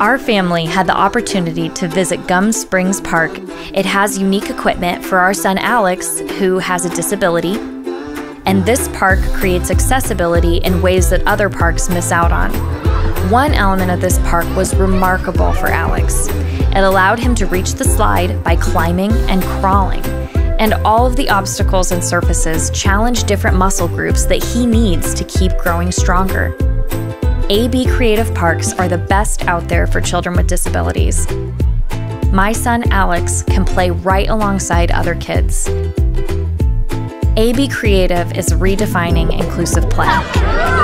Our family had the opportunity to visit Gum Springs Park. It has unique equipment for our son Alex, who has a disability. And this park creates accessibility in ways that other parks miss out on. One element of this park was remarkable for Alex. It allowed him to reach the slide by climbing and crawling. And all of the obstacles and surfaces challenge different muscle groups that he needs to keep growing stronger. AB Creative Parks are the best out there for children with disabilities. My son Alex can play right alongside other kids. AB Creative is redefining inclusive play.